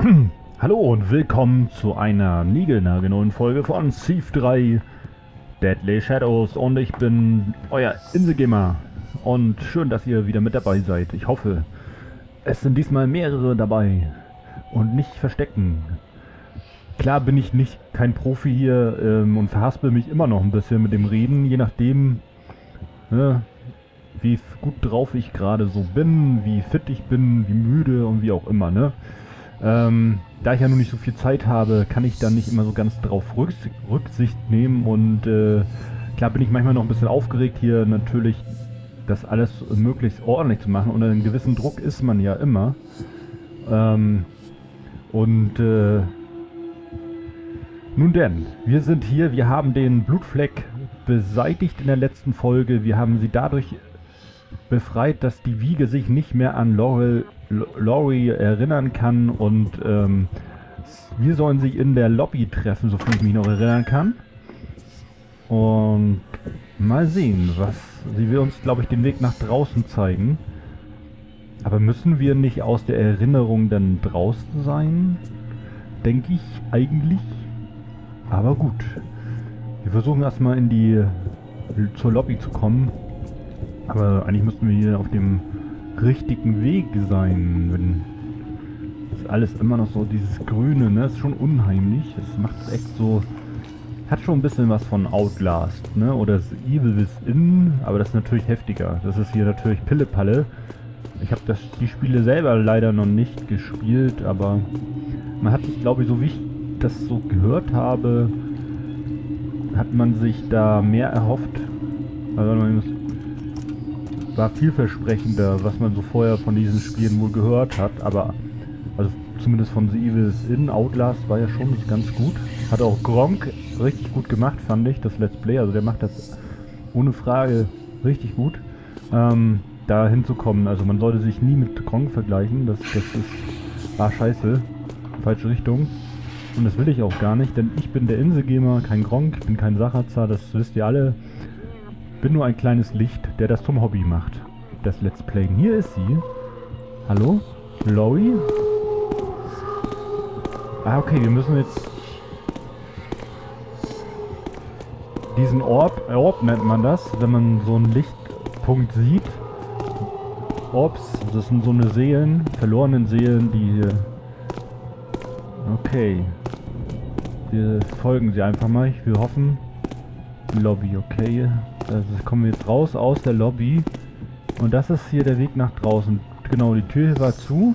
Hallo und willkommen zu einer niegelnagelneuen Folge von Thief 3 Deadly Shadows und ich bin euer Inselgamer und schön, dass ihr wieder mit dabei seid. Ich hoffe, es sind diesmal mehrere dabei und nicht verstecken. Klar bin ich nicht kein Profi hier ähm, und verhaspel mich immer noch ein bisschen mit dem Reden, je nachdem, ne, wie gut drauf ich gerade so bin, wie fit ich bin, wie müde und wie auch immer, ne? Ähm, da ich ja nun nicht so viel Zeit habe, kann ich da nicht immer so ganz drauf Rücksicht nehmen und äh, klar bin ich manchmal noch ein bisschen aufgeregt hier natürlich das alles möglichst ordentlich zu machen. Unter einem gewissen Druck ist man ja immer. Ähm, und äh, nun denn, wir sind hier, wir haben den Blutfleck beseitigt in der letzten Folge. Wir haben sie dadurch befreit, dass die Wiege sich nicht mehr an Laurel, Laurie erinnern kann und ähm, wir sollen sie in der Lobby treffen, sofern ich mich noch erinnern kann. Und mal sehen, was sie will uns, glaube ich, den Weg nach draußen zeigen. Aber müssen wir nicht aus der Erinnerung dann draußen sein? Denke ich eigentlich. Aber gut. Wir versuchen erstmal in die zur Lobby zu kommen. Aber eigentlich müssten wir hier auf dem richtigen Weg sein. Wenn ist alles immer noch so dieses Grüne, ne? Das ist schon unheimlich. Es macht es echt so. Hat schon ein bisschen was von Outlast, ne? Oder Evil Within, aber das ist natürlich heftiger. Das ist hier natürlich Pillepalle. Ich habe die Spiele selber leider noch nicht gespielt, aber man hat sich, glaube ich, so wie ich das so gehört habe, hat man sich da mehr erhofft. Also man muss war vielversprechender, was man so vorher von diesen Spielen wohl gehört hat, aber also zumindest von The Evil In Outlast war ja schon nicht ganz gut. Hat auch Gronk richtig gut gemacht, fand ich, das Let's Play. Also der macht das ohne Frage richtig gut. Ähm, da hinzukommen, also man sollte sich nie mit Gronk vergleichen, das, das ist war scheiße. Falsche Richtung. Und das will ich auch gar nicht, denn ich bin der Inselgamer, kein Gronk, ich bin kein Sachazer, das wisst ihr alle bin nur ein kleines Licht, der das zum Hobby macht. Das Let's Playen. Hier ist sie. Hallo? Laurie? Ah, okay, wir müssen jetzt... Diesen Orb, Orb nennt man das, wenn man so einen Lichtpunkt sieht. Orbs, das sind so eine Seelen, verlorenen Seelen, die hier... Okay. Wir folgen sie einfach mal. Wir hoffen... Lobby, okay. Also kommen wir jetzt raus aus der Lobby. Und das ist hier der Weg nach draußen. Genau, die Tür war zu.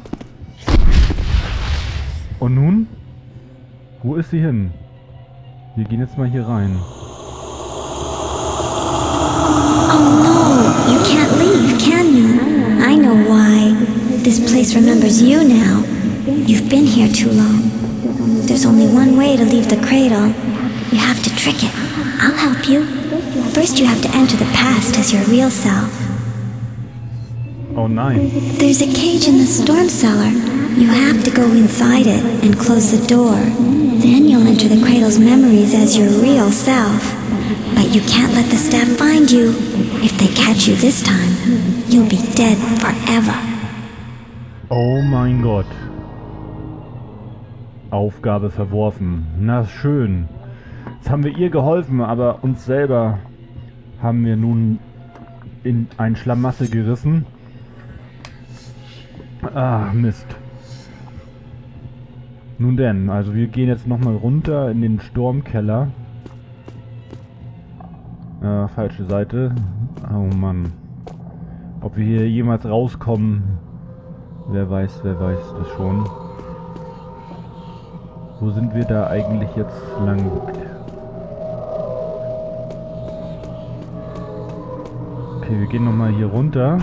Und nun? Wo ist sie hin? Wir gehen jetzt mal hier rein. Oh no, you can't leave, can you? I know why. This place remembers you now. You've been here too long. There's only one way to leave the cradle. You have to trick it. I'll help you. First, you have to enter the past as your real self. Oh nein. There's a cage in the storm cellar. You have to go inside it and close the door. Then you'll enter the cradle's memories as your real self. But you can't let the staff find you. If they catch you this time, you'll be dead forever. Oh mein Gott. Aufgabe verworfen. Na schön. Jetzt haben wir ihr geholfen, aber uns selber haben wir nun in ein Schlamassel gerissen. Ah, Mist. Nun denn, also wir gehen jetzt nochmal runter in den Sturmkeller. Äh, falsche Seite. Oh Mann. Ob wir hier jemals rauskommen, wer weiß, wer weiß das schon. Wo sind wir da eigentlich jetzt lang? Okay, wir gehen nochmal hier runter.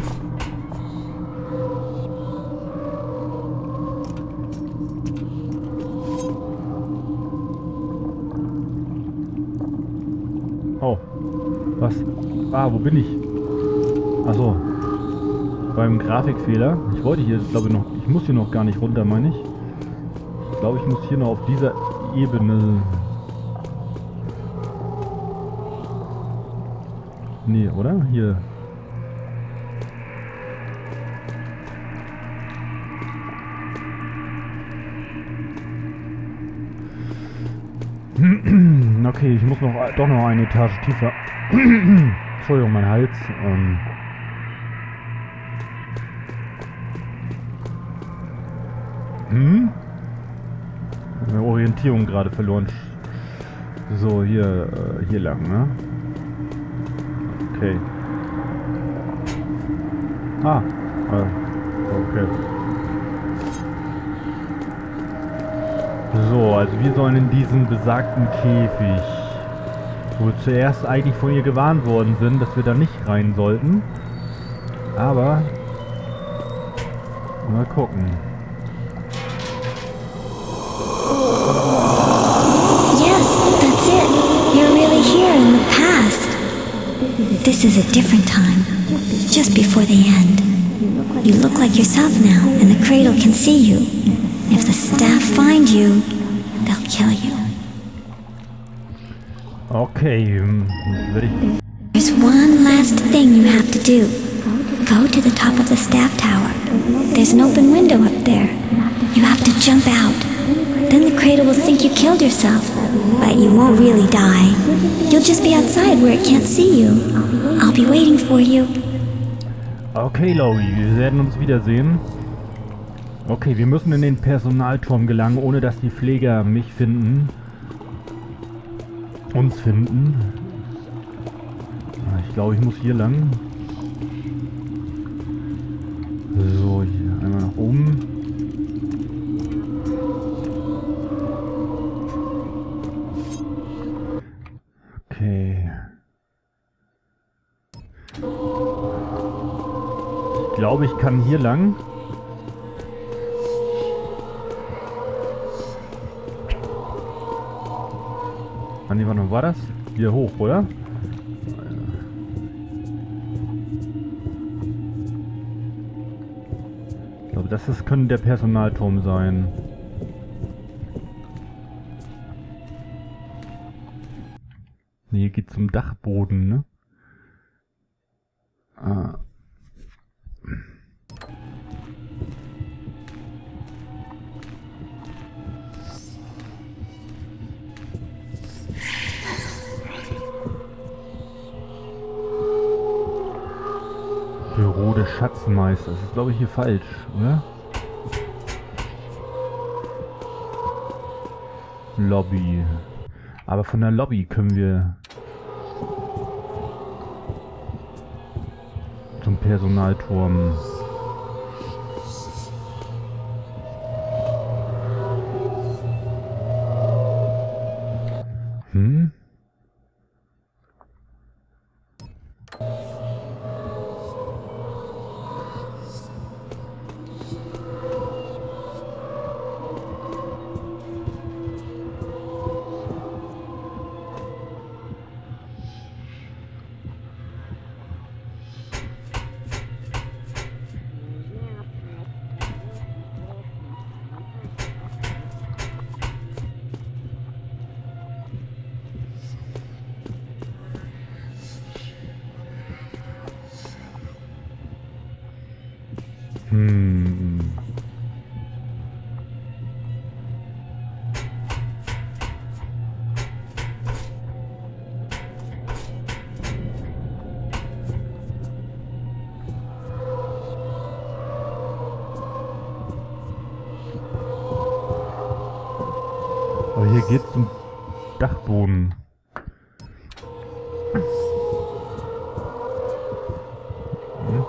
Oh. Was? Ah, wo bin ich? Achso. Beim Grafikfehler. Ich wollte hier, glaube ich, noch... Ich muss hier noch gar nicht runter, meine ich. Ich glaube, ich muss hier noch auf dieser Ebene Nee, oder? Hier. Okay, ich muss noch doch noch eine Etage tiefer. Entschuldigung, mein Hals. Ähm hm? Eine Orientierung gerade verloren. So, hier, äh, hier lang, ne? Okay. Ah, äh, okay. So, also wir sollen in diesen besagten Käfig, wo wir zuerst eigentlich von ihr gewarnt worden sind, dass wir da nicht rein sollten. Aber, mal gucken. This is a different time, just before the end. You look like yourself now, and the cradle can see you. If the staff find you, they'll kill you. Okay, um, There's one last thing you have to do. Go to the top of the staff tower. There's an open window up there. You have to jump out. Then the cradle will think you killed yourself, but you won't really die. You'll just be outside where it can't see you. I'll be waiting for you. Okay, Lowy, wir werden uns wiedersehen. Okay, wir müssen in den Personalturm gelangen, ohne dass die Pfleger mich finden. Uns finden. Ah, ich glaube, ich muss hier lang. So, hier einmal nach oben. Okay. Ich glaube, ich kann hier lang. Die Wann war das? Hier hoch, oder? Ich glaube, das ist, könnte der Personalturm sein. Nee, hier geht zum Dachboden, ne? Schatzmeisters. Das ist, glaube ich, hier falsch, oder? Lobby. Aber von der Lobby können wir zum Personalturm. Aber hier geht's zum Dachboden. Hm?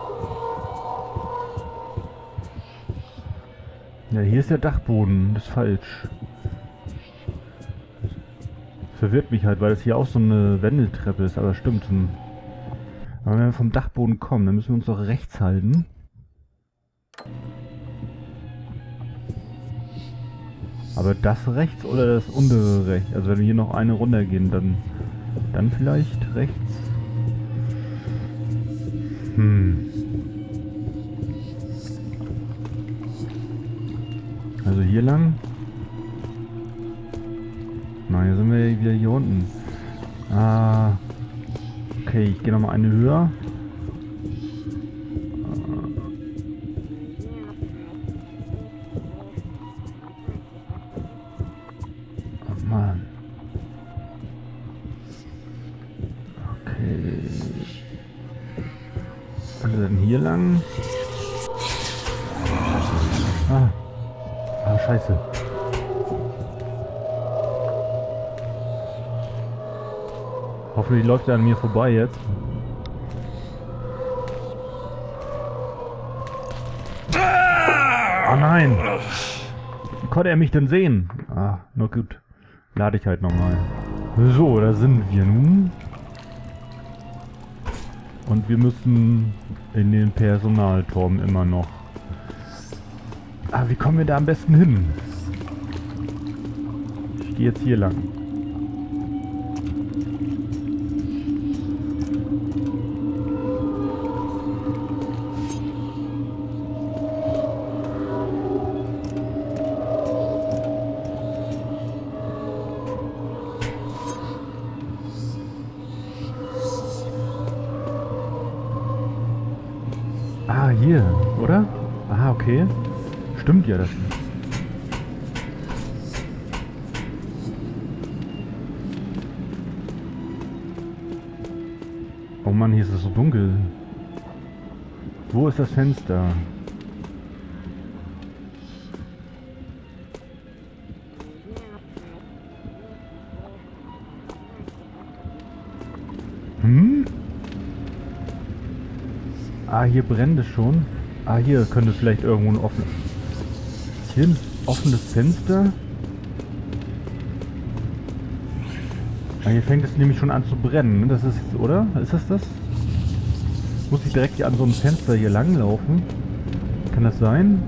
Ja, hier ist der Dachboden. Das ist falsch. Das verwirrt mich halt, weil das hier auch so eine Wendeltreppe ist. Aber stimmt. hm. Aber wenn wir vom Dachboden kommen, dann müssen wir uns doch rechts halten. Aber das rechts oder das untere rechts? Also wenn wir hier noch eine runtergehen, dann, dann vielleicht rechts? Hm. Also hier lang? Nein, hier sind wir wieder hier unten. Ah. Okay, ich gehe nochmal eine höher. Läuft er an mir vorbei jetzt. Oh nein! Wie konnte er mich denn sehen? Ah, na gut. Lade ich halt nochmal. So, da sind wir nun. Und wir müssen in den Personalturm immer noch. Ah, wie kommen wir da am besten hin? Ich gehe jetzt hier lang. Stimmt ja das. Oh Mann, hier ist es so dunkel. Wo ist das Fenster? Hm? Ah, hier brennt es schon. Ah, hier könnte vielleicht irgendwo ein offenes... Ein offenes Fenster? Ah, hier fängt es nämlich schon an zu brennen. ne? Das ist, oder? Ist das das? Muss ich direkt hier an so einem Fenster hier langlaufen? Kann das sein?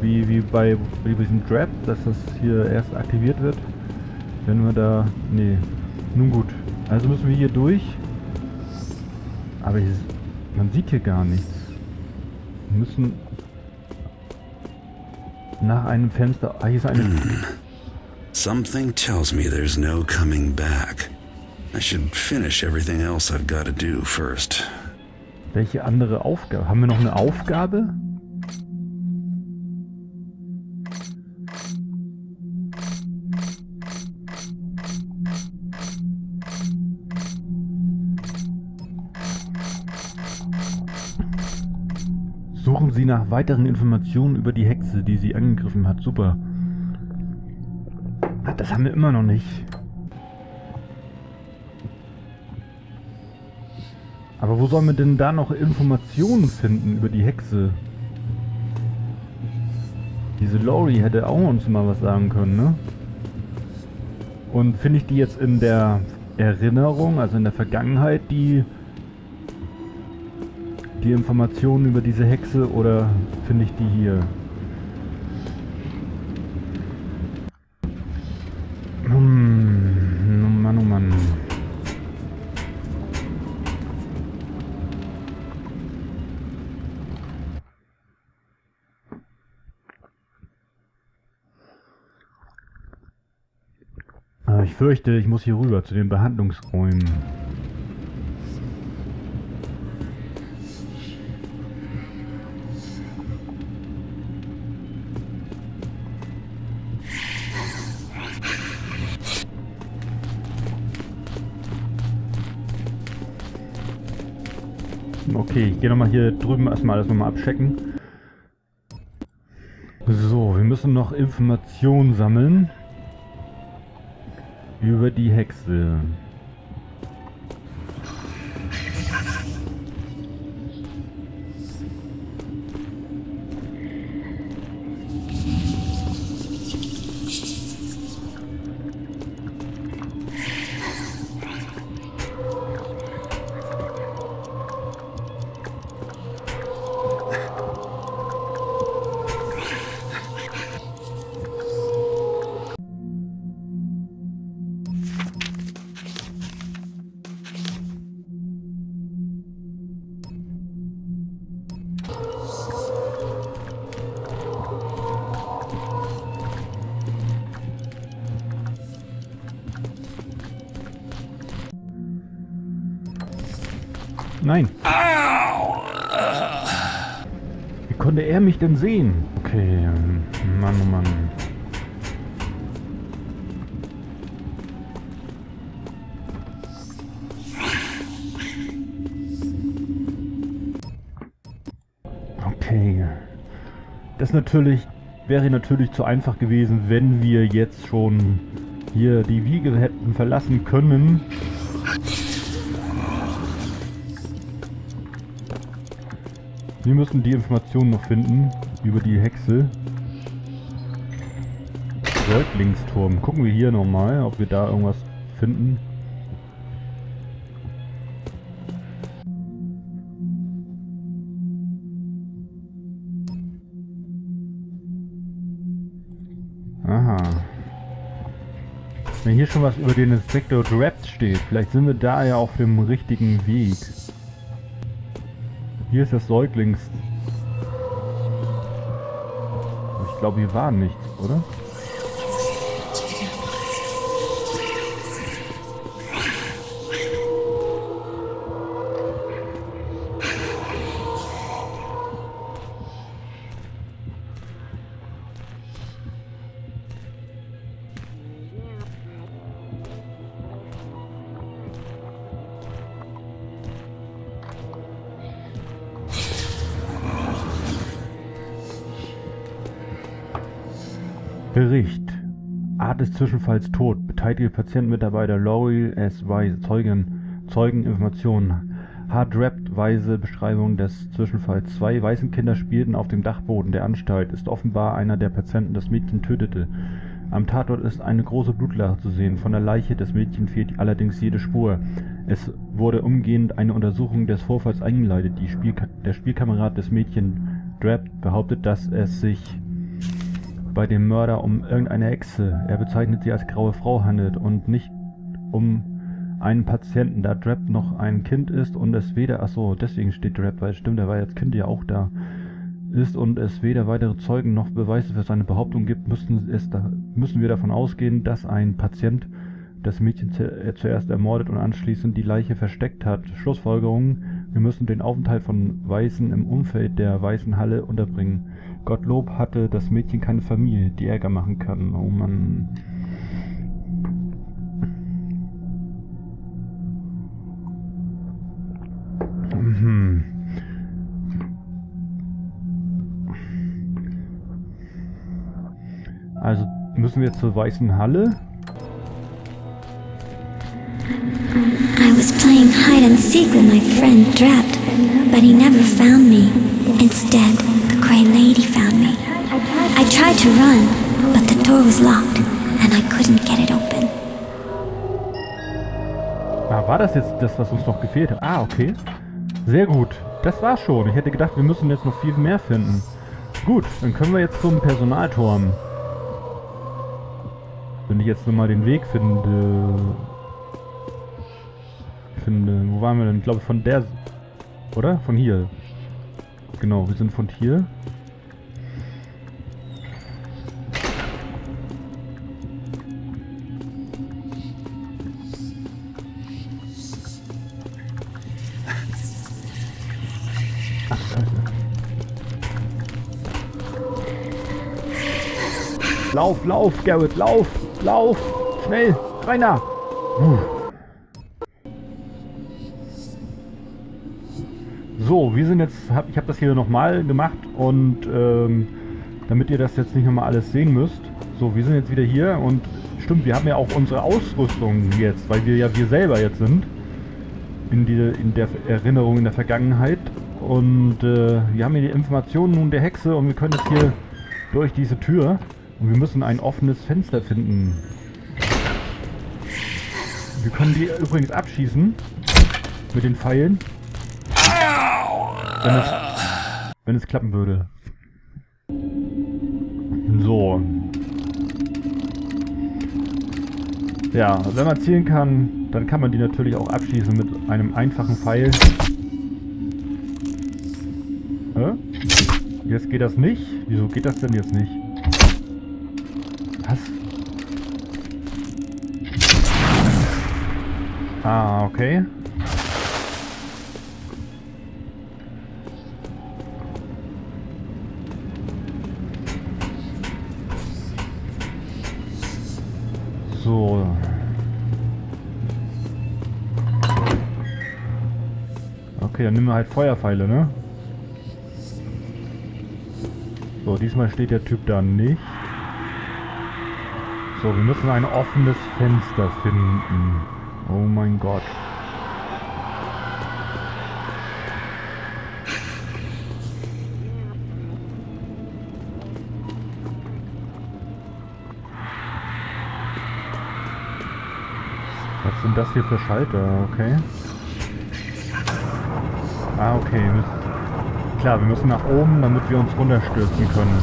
Wie, wie bei, bei diesem Trap, dass das hier erst aktiviert wird? Wenn wir da... Nee. Nun gut. Also müssen wir hier durch. Aber hier, man sieht hier gar nichts. Wir müssen nach einem Fenster... Ah, hier ist eine... Something tells me there's no coming back. I should finish everything else I've got to do first. Welche andere Aufgabe? Haben wir noch eine Aufgabe? Sie nach weiteren Informationen über die Hexe, die Sie angegriffen hat. Super. Das haben wir immer noch nicht. Aber wo sollen wir denn da noch Informationen finden über die Hexe? Diese Lori hätte auch uns mal was sagen können, ne? Und finde ich die jetzt in der Erinnerung, also in der Vergangenheit, die die Informationen über diese Hexe oder finde ich die hier? Hm, Mann, oh Mann. Ah, Ich fürchte, ich muss hier rüber zu den Behandlungsräumen. Okay, ich gehe nochmal hier drüben erstmal alles nochmal abchecken. So, wir müssen noch Informationen sammeln über die Hexe. Nein. Wie konnte er mich denn sehen? Okay, Mann, oh Mann. natürlich, wäre natürlich zu einfach gewesen, wenn wir jetzt schon hier die Wiege hätten verlassen können. Wir müssen die Informationen noch finden über die Hexe. Säuglingsturm. Gucken wir hier nochmal, ob wir da irgendwas finden. Aha. Wenn hier schon was über den Inspektor Draft steht, vielleicht sind wir da ja auf dem richtigen Weg. Hier ist das Säuglings... Ich glaube, hier war nichts, oder? Bericht. Art des Zwischenfalls tot. Beteiligte Patientenmitarbeiter Laurie S. Weise. Zeugen, Zeugeninformationen. Hard-Rapt-Weise Beschreibung des Zwischenfalls. Zwei Waisenkinder spielten auf dem Dachboden der Anstalt. Ist offenbar einer der Patienten das Mädchen tötete. Am Tatort ist eine große Blutlache zu sehen. Von der Leiche des Mädchens fehlt allerdings jede Spur. Es wurde umgehend eine Untersuchung des Vorfalls eingeleitet. Spielka der Spielkamerad des Mädchen Drapt behauptet, dass es sich bei dem Mörder um irgendeine Hexe, er bezeichnet sie als graue Frau, handelt und nicht um einen Patienten, da Drap noch ein Kind ist und es weder, achso, deswegen steht Drap, weil stimmt, er war als Kind ja auch da, ist und es weder weitere Zeugen noch Beweise für seine Behauptung gibt, müssen, es da, müssen wir davon ausgehen, dass ein Patient das Mädchen äh, zuerst ermordet und anschließend die Leiche versteckt hat. Schlussfolgerung, wir müssen den Aufenthalt von Weißen im Umfeld der Weißen Halle unterbringen. Gottlob hatte das Mädchen keine Familie, die Ärger machen kann. Oh Mann. Mhm. Also müssen wir zur Weißen Halle. With my friend Drapt, but he never found me. Instead, the Grey Lady found me. I tried to run, but the door was locked, and I couldn't get it open. Ah, war das jetzt das, was uns noch gefehlt hat? Ah, okay. Sehr gut. Das war's schon. Ich hätte gedacht, wir müssen jetzt noch viel mehr finden. Gut, dann können wir jetzt zum Personalturm. Wenn ich jetzt nochmal den Weg finde... Finde... Wo waren wir denn? Ich glaube von der... Oder? Von hier. Genau, wir sind von hier. Lauf, lauf, Garrett, lauf, lauf, schnell, Rainer. Puh. So, wir sind jetzt, hab, ich habe das hier nochmal gemacht und ähm, damit ihr das jetzt nicht nochmal alles sehen müsst. So, wir sind jetzt wieder hier und stimmt, wir haben ja auch unsere Ausrüstung jetzt, weil wir ja wir selber jetzt sind. In, die, in der Erinnerung in der Vergangenheit. Und äh, wir haben hier die Informationen nun der Hexe und wir können jetzt hier durch diese Tür und wir müssen ein offenes Fenster finden. Wir können die übrigens abschießen mit den Pfeilen. Wenn es, wenn es klappen würde. So. Ja, wenn man zielen kann, dann kann man die natürlich auch abschießen mit einem einfachen Pfeil. Hä? Jetzt geht das nicht? Wieso geht das denn jetzt nicht? Was? Ah, okay. Dann nehmen wir halt Feuerpfeile, ne? So, diesmal steht der Typ da nicht. So, wir müssen ein offenes Fenster finden. Oh mein Gott. Was sind das hier für Schalter? Okay. Ah, okay. Klar, wir müssen nach oben, damit wir uns runterstürzen können.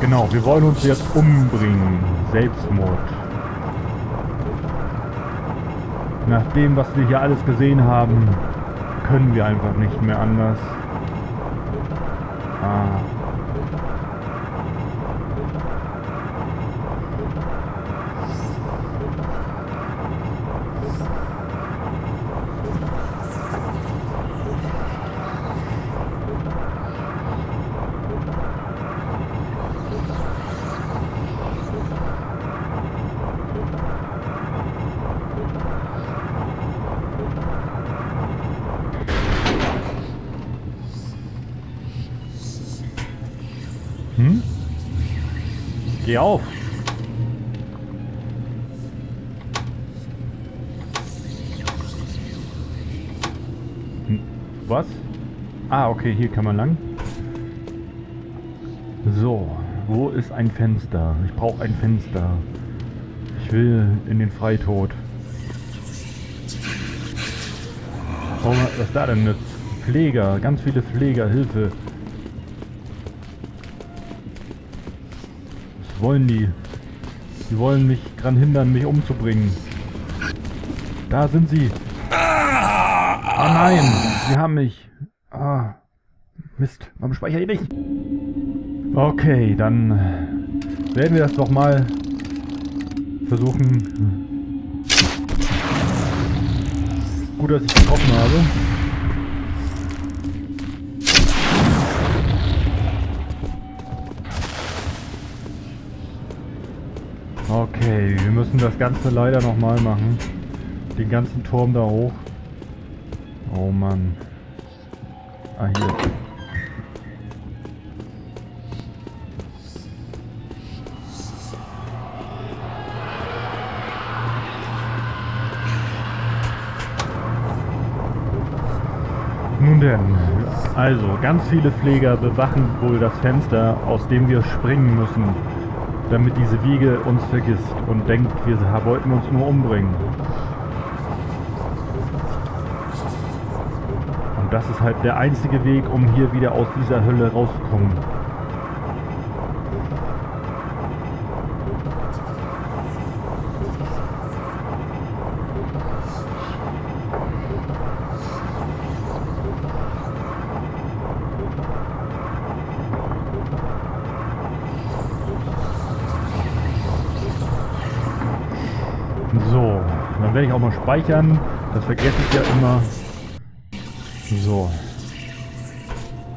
Genau, wir wollen uns jetzt umbringen. Selbstmord. Nach dem, was wir hier alles gesehen haben, können wir einfach nicht mehr anders. Ah. Geh auf. Hm, Was? Ah, okay, hier kann man lang. So, wo ist ein Fenster? Ich brauche ein Fenster. Ich will in den Freitod. Oh, was da denn jetzt? Pfleger, ganz viele Pfleger, Hilfe. Wollen die? Die wollen mich dran hindern, mich umzubringen. Da sind sie. Ah nein, sie haben mich. Ah, Mist, warum speichere ich nicht? Okay, dann werden wir das doch mal versuchen. Gut, dass ich getroffen habe. Okay, wir müssen das Ganze leider nochmal machen. Den ganzen Turm da hoch. Oh Mann. Ah, hier. Nun denn, also ganz viele Pfleger bewachen wohl das Fenster, aus dem wir springen müssen, damit diese Wiege uns vergisst und denkt, wir wollten uns nur umbringen. Und das ist halt der einzige Weg, um hier wieder aus dieser Hölle rauszukommen. So, dann werde ich auch mal speichern. Das vergesse ich ja immer. So.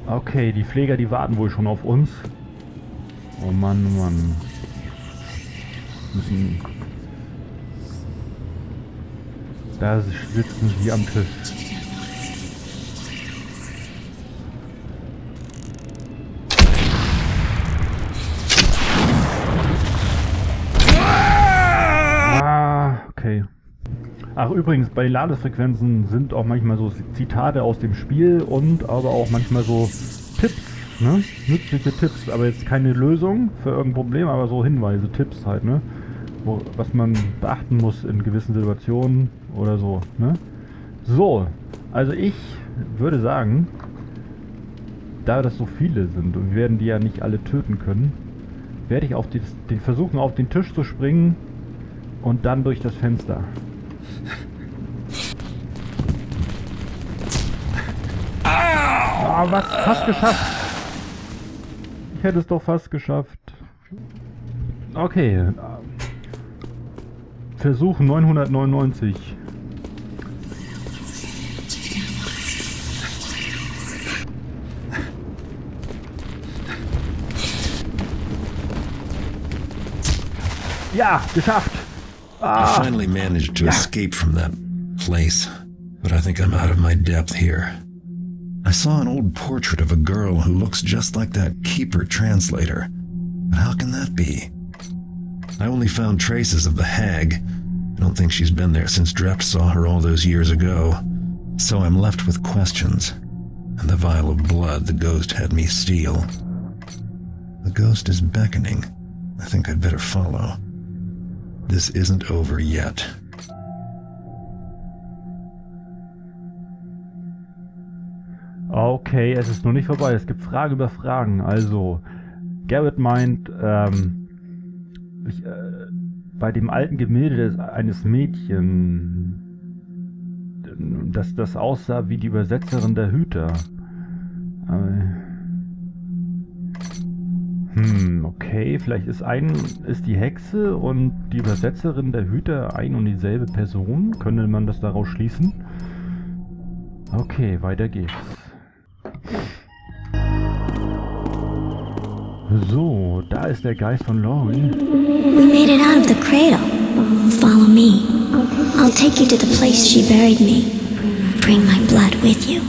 Okay, die Pfleger, die warten wohl schon auf uns. Oh Mann, oh Mann. Müssen. Da sitzen sie am Tisch. Ah, okay. Ach übrigens, bei den Ladefrequenzen sind auch manchmal so Zitate aus dem Spiel und aber auch manchmal so Tipps, ne? Nützliche Tipps, aber jetzt keine Lösung für irgendein Problem, aber so Hinweise, Tipps halt, ne? Wo, was man beachten muss in gewissen Situationen oder so, ne? So, also ich würde sagen, da das so viele sind und wir werden die ja nicht alle töten können, werde ich auf die, den versuchen auf den Tisch zu springen und dann durch das Fenster. Ah, was? Fast geschafft. Ich hätte es doch fast geschafft. Okay. Versuch 999. Ja, geschafft. I Ah, finally managed to Yeah. escape from that place, but I think I'm out of my depth here. I saw an old portrait of a girl who looks just like that keeper translator. But how can that be? I only found traces of the hag. I don't think she's been there since Drept saw her all those years ago. So I'm left with questions. And the vial of blood the ghost had me steal. The ghost is beckoning. I think I'd better follow. This isn't over yet. Okay, es ist noch nicht vorbei. Es gibt Frage über Fragen. Also, Garrett meint, ähm, ich, äh, bei dem alten Gemälde des, eines Mädchen, dass das aussah wie die Übersetzerin der Hüter. Äh, hm, okay, vielleicht ist ein ist die Hexe und die Übersetzerin der Hüter ein und dieselbe Person. Könnte man das daraus schließen? Okay, weiter geht's. So, da ist der Geist von Laurie. We made it out of the cradle. Follow me. I'll take you to the place she buried me. Bring my blood with you.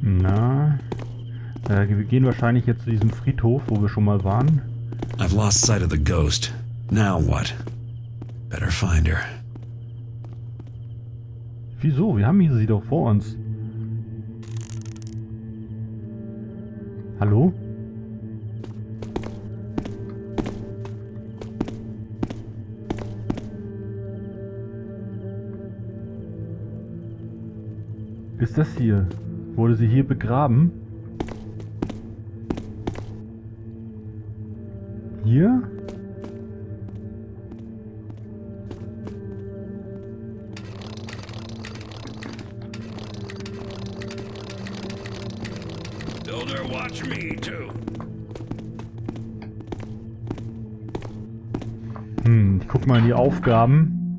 Na, äh, wir gehen wahrscheinlich jetzt zu diesem Friedhof, wo wir schon mal waren. Lost sight of the ghost. Now what? Better find her. Wieso? Wir haben hier sie doch vor uns. Hallo? Ist das hier? Wurde sie hier begraben? Aufgaben.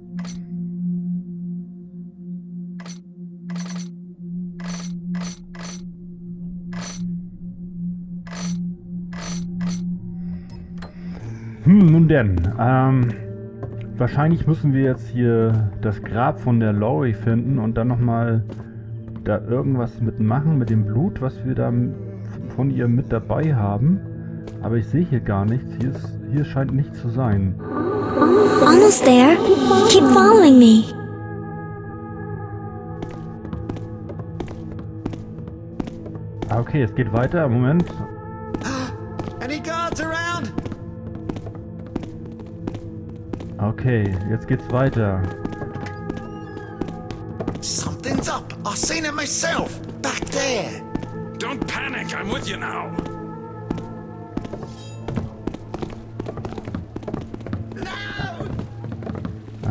Hm, nun denn. Ähm, wahrscheinlich müssen wir jetzt hier das Grab von der Laurie finden und dann nochmal da irgendwas mitmachen mit dem Blut, was wir da von ihr mit dabei haben. Aber ich sehe hier gar nichts. Hier, ist, hier scheint nichts zu sein. Almost there. Keep following me. Okay, es geht weiter. Moment. Any guards around? Okay, jetzt geht's weiter. Something's up. I've seen it myself. Back there. Don't panic, I'm with you now.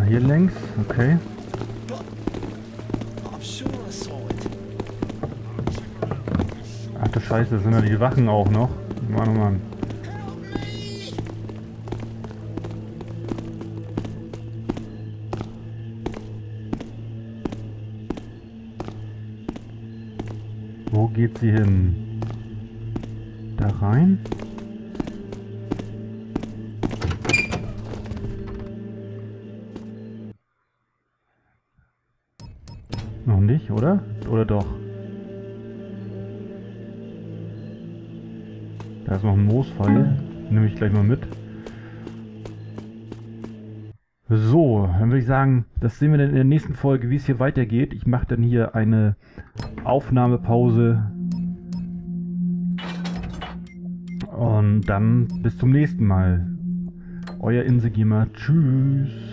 Hier längs. Okay. Ach du Scheiße, das sind ja die Wachen auch noch. Mann, oh Mann. Wo geht sie hin? Da rein? Nicht, oder? Oder doch? Da ist noch ein Moosfall. Nehme ich gleich mal mit. So, dann würde ich sagen, das sehen wir dann in der nächsten Folge, wie es hier weitergeht. Ich mache dann hier eine Aufnahmepause. Und dann bis zum nächsten Mal. Euer Insegamer. Tschüss.